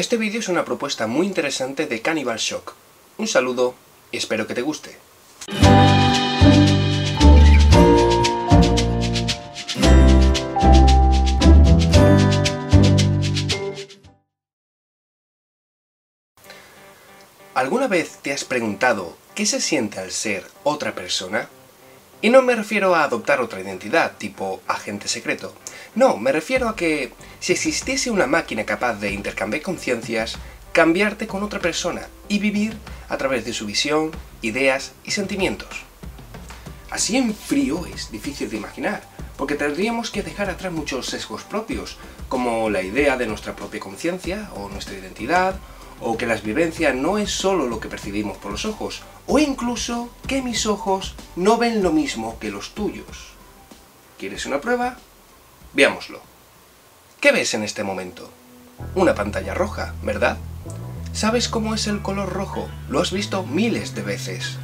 Este vídeo es una propuesta muy interesante de Cannibal Shock. Un saludo y espero que te guste. ¿Alguna vez te has preguntado qué se siente al ser otra persona? Y no me refiero a adoptar otra identidad, tipo agente secreto. No, me refiero a que si existiese una máquina capaz de intercambiar conciencias, cambiarte con otra persona y vivir a través de su visión, ideas y sentimientos. Así en frío es difícil de imaginar, porque tendríamos que dejar atrás muchos sesgos propios, como la idea de nuestra propia conciencia o nuestra identidad, o que las vivencias no es solo lo que percibimos por los ojos, o incluso que mis ojos no ven lo mismo que los tuyos. ¿Quieres una prueba? Veámoslo. ¿Qué ves en este momento? Una pantalla roja, ¿verdad? ¿Sabes cómo es el color rojo? Lo has visto miles de veces.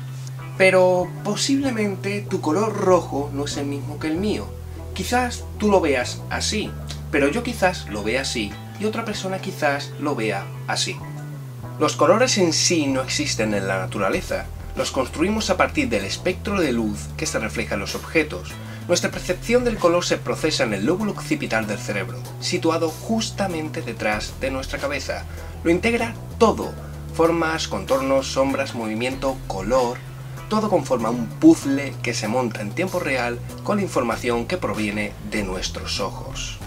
Pero posiblemente tu color rojo no es el mismo que el mío. Quizás tú lo veas así, pero yo quizás lo vea así y otra persona quizás lo vea así. Los colores en sí no existen en la naturaleza, los construimos a partir del espectro de luz que se refleja en los objetos. Nuestra percepción del color se procesa en el lóbulo occipital del cerebro, situado justamente detrás de nuestra cabeza. Lo integra todo, formas, contornos, sombras, movimiento, color, todo conforma un puzzle que se monta en tiempo real con la información que proviene de nuestros ojos.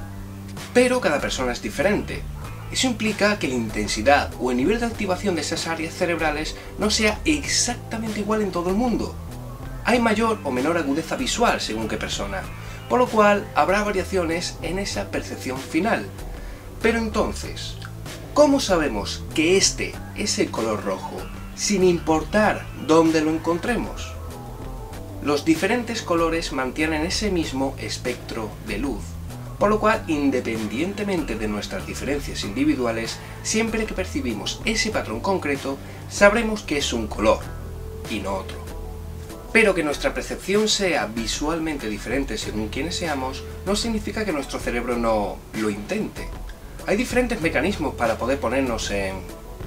Pero cada persona es diferente, eso implica que la intensidad o el nivel de activación de esas áreas cerebrales no sea exactamente igual en todo el mundo. Hay mayor o menor agudeza visual según qué persona, por lo cual habrá variaciones en esa percepción final. Pero entonces, ¿cómo sabemos que este es el color rojo, sin importar dónde lo encontremos? Los diferentes colores mantienen ese mismo espectro de luz por lo cual, independientemente de nuestras diferencias individuales, siempre que percibimos ese patrón concreto, sabremos que es un color y no otro. Pero que nuestra percepción sea visualmente diferente según quienes seamos, no significa que nuestro cerebro no lo intente. Hay diferentes mecanismos para poder ponernos en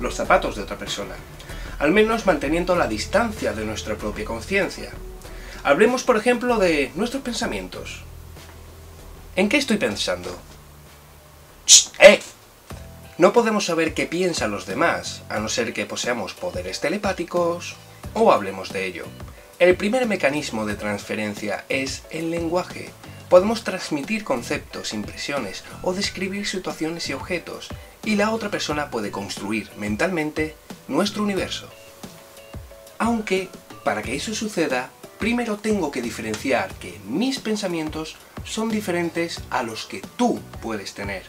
los zapatos de otra persona, al menos manteniendo la distancia de nuestra propia conciencia. Hablemos, por ejemplo, de nuestros pensamientos. ¿En qué estoy pensando? ¡Eh! No podemos saber qué piensan los demás, a no ser que poseamos poderes telepáticos o hablemos de ello. El primer mecanismo de transferencia es el lenguaje. Podemos transmitir conceptos, impresiones o describir situaciones y objetos, y la otra persona puede construir mentalmente nuestro universo. Aunque, para que eso suceda, primero tengo que diferenciar que mis pensamientos son diferentes a los que tú puedes tener.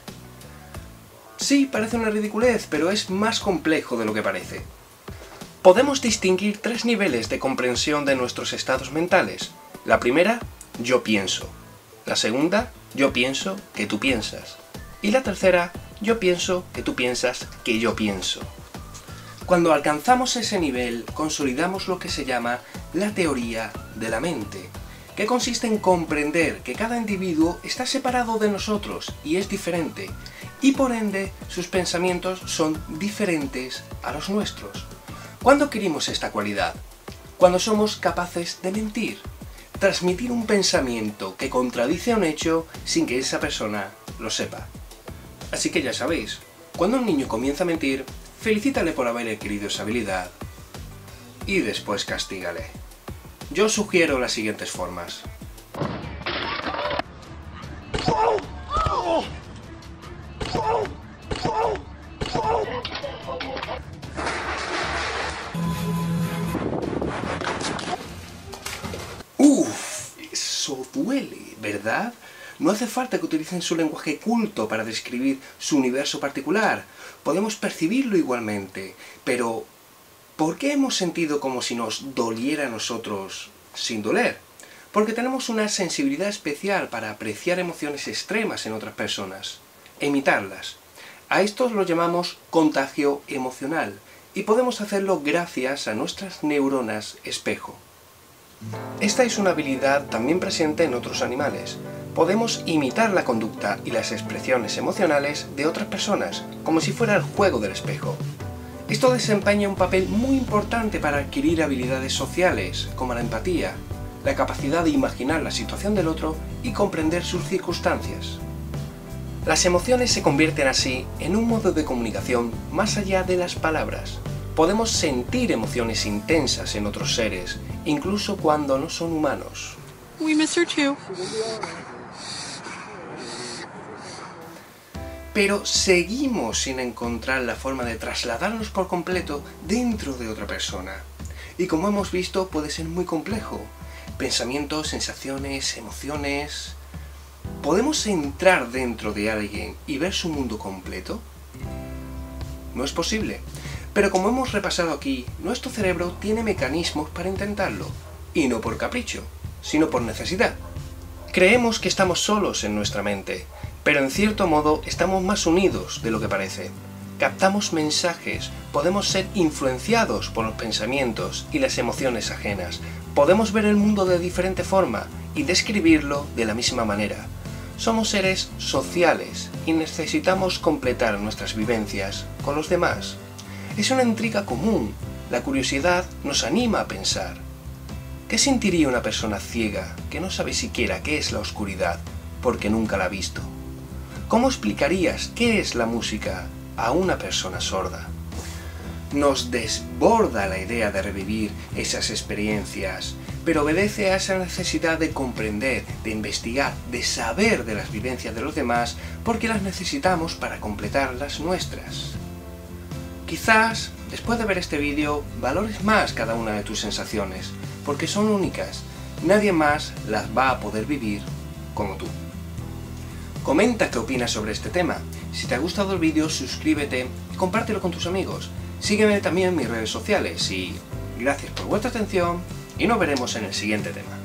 Sí, parece una ridiculez, pero es más complejo de lo que parece. Podemos distinguir tres niveles de comprensión de nuestros estados mentales. La primera, yo pienso. La segunda, yo pienso que tú piensas. Y la tercera, yo pienso que tú piensas que yo pienso. Cuando alcanzamos ese nivel, consolidamos lo que se llama la teoría de la mente, que consiste en comprender que cada individuo está separado de nosotros y es diferente, y por ende sus pensamientos son diferentes a los nuestros. ¿Cuándo adquirimos esta cualidad? Cuando somos capaces de mentir, transmitir un pensamiento que contradice un hecho sin que esa persona lo sepa. Así que ya sabéis, cuando un niño comienza a mentir, felicítale por haber adquirido esa habilidad y después castígale. Yo sugiero las siguientes formas. Duele, ¿verdad? No hace falta que utilicen su lenguaje culto para describir su universo particular. Podemos percibirlo igualmente, pero ¿Por qué hemos sentido como si nos doliera a nosotros sin doler? Porque tenemos una sensibilidad especial para apreciar emociones extremas en otras personas, imitarlas. A esto lo llamamos contagio emocional, y podemos hacerlo gracias a nuestras neuronas espejo. Esta es una habilidad también presente en otros animales. Podemos imitar la conducta y las expresiones emocionales de otras personas, como si fuera el juego del espejo. Esto desempeña un papel muy importante para adquirir habilidades sociales, como la empatía, la capacidad de imaginar la situación del otro y comprender sus circunstancias. Las emociones se convierten así en un modo de comunicación más allá de las palabras. Podemos sentir emociones intensas en otros seres, incluso cuando no son humanos. Pero seguimos sin encontrar la forma de trasladarnos por completo dentro de otra persona. Y como hemos visto, puede ser muy complejo. Pensamientos, sensaciones, emociones... ¿Podemos entrar dentro de alguien y ver su mundo completo? No es posible. Pero como hemos repasado aquí, nuestro cerebro tiene mecanismos para intentarlo. Y no por capricho, sino por necesidad. Creemos que estamos solos en nuestra mente, pero en cierto modo estamos más unidos de lo que parece. Captamos mensajes, podemos ser influenciados por los pensamientos y las emociones ajenas, podemos ver el mundo de diferente forma y describirlo de la misma manera. Somos seres sociales y necesitamos completar nuestras vivencias con los demás. Es una intriga común. La curiosidad nos anima a pensar. ¿Qué sentiría una persona ciega que no sabe siquiera qué es la oscuridad porque nunca la ha visto? ¿Cómo explicarías qué es la música a una persona sorda? Nos desborda la idea de revivir esas experiencias, pero obedece a esa necesidad de comprender, de investigar, de saber de las vivencias de los demás, porque las necesitamos para completar las nuestras. Quizás, después de ver este vídeo, valores más cada una de tus sensaciones, porque son únicas. Nadie más las va a poder vivir como tú. Comenta qué opinas sobre este tema. Si te ha gustado el vídeo, suscríbete y compártelo con tus amigos. Sígueme también en mis redes sociales y gracias por vuestra atención y nos veremos en el siguiente tema.